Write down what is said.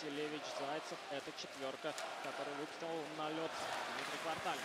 Васильевич, Зайцев. Это четверка, которая выкинул на лед Дмитрий Кварталь.